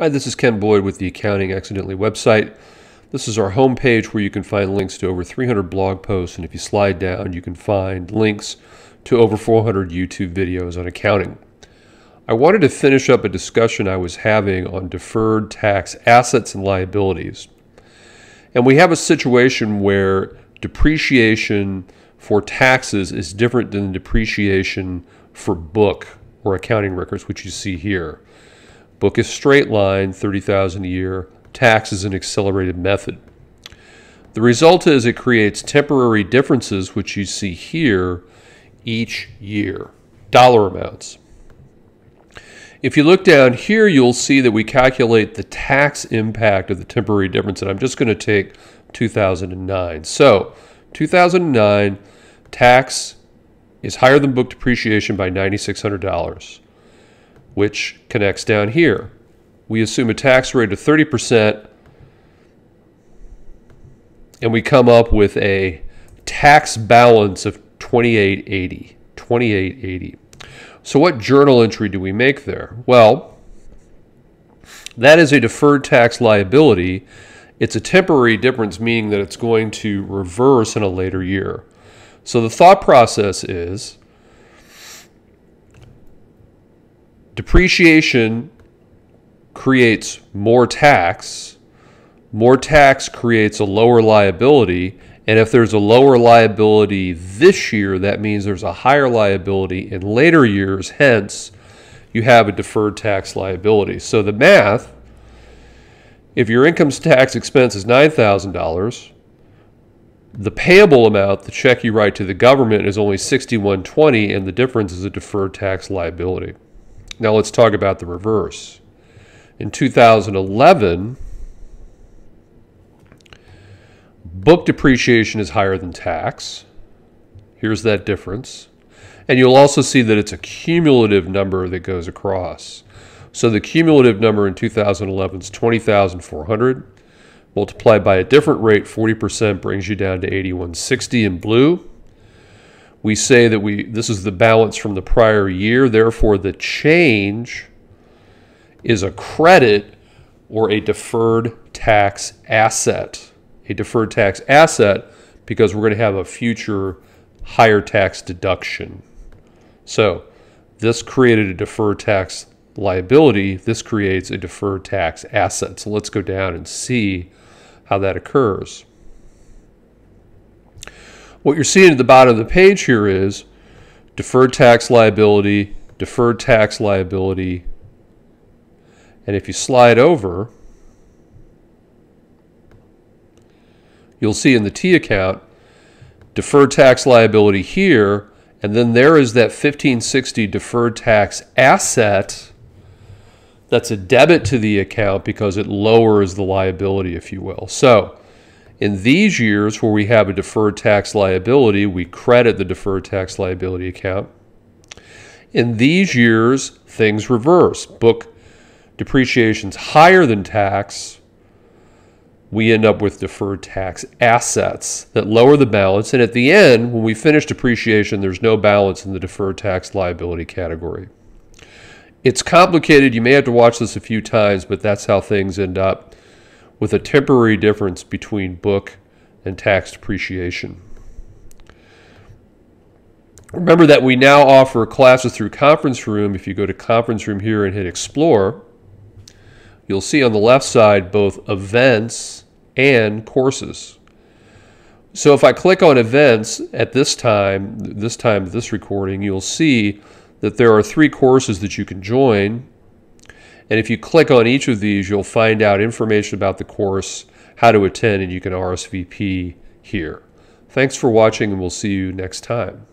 Hi, this is Ken Boyd with the Accounting Accidentally website. This is our homepage where you can find links to over 300 blog posts, and if you slide down, you can find links to over 400 YouTube videos on accounting. I wanted to finish up a discussion I was having on deferred tax assets and liabilities. And we have a situation where depreciation for taxes is different than depreciation for book or accounting records, which you see here. Book is straight line, 30,000 a year. Tax is an accelerated method. The result is it creates temporary differences, which you see here each year, dollar amounts. If you look down here, you'll see that we calculate the tax impact of the temporary difference, and I'm just going to take 2009. So, 2009 tax is higher than book depreciation by $9,600 which connects down here. We assume a tax rate of 30%, and we come up with a tax balance of 2880. 2880. So what journal entry do we make there? Well, that is a deferred tax liability. It's a temporary difference, meaning that it's going to reverse in a later year. So the thought process is Depreciation creates more tax. More tax creates a lower liability. And if there's a lower liability this year, that means there's a higher liability in later years. Hence, you have a deferred tax liability. So the math if your income tax expense is $9,000, the payable amount, the check you write to the government, is only 6120 and the difference is a deferred tax liability. Now let's talk about the reverse. In 2011, book depreciation is higher than tax. Here's that difference. And you'll also see that it's a cumulative number that goes across. So the cumulative number in 2011 is 20,400. Multiplied by a different rate, 40% brings you down to 8160 in blue we say that we this is the balance from the prior year therefore the change is a credit or a deferred tax asset a deferred tax asset because we're going to have a future higher tax deduction. So this created a deferred tax liability this creates a deferred tax asset. So let's go down and see how that occurs what you're seeing at the bottom of the page here is deferred tax liability, deferred tax liability, and if you slide over, you'll see in the T account deferred tax liability here, and then there is that 1560 deferred tax asset that's a debit to the account because it lowers the liability, if you will. So in these years where we have a deferred tax liability, we credit the deferred tax liability account. In these years, things reverse. Book depreciation's higher than tax. We end up with deferred tax assets that lower the balance. And at the end, when we finish depreciation, there's no balance in the deferred tax liability category. It's complicated. You may have to watch this a few times, but that's how things end up with a temporary difference between book and tax depreciation. Remember that we now offer classes through Conference Room. If you go to Conference Room here and hit Explore, you'll see on the left side both events and courses. So if I click on events at this time, this time of this recording, you'll see that there are three courses that you can join and if you click on each of these, you'll find out information about the course, how to attend, and you can RSVP here. Thanks for watching, and we'll see you next time.